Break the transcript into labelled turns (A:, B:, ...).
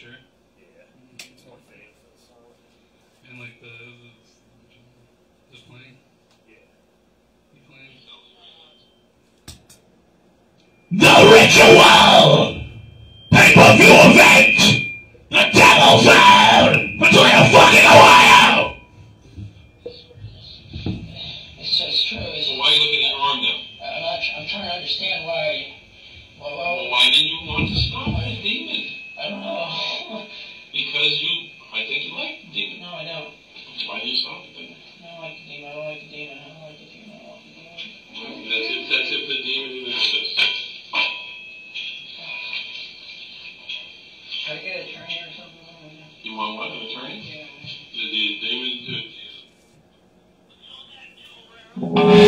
A: sure?
B: Yeah, it's my favorite song.
A: And like the the, the playing,
B: Yeah.
A: you playing.
C: The ritual! Pay-per-view event! The devil's out! Between a fucking Ohio!
D: You want what, an attorney?
E: Yeah.
D: The, the demon, the,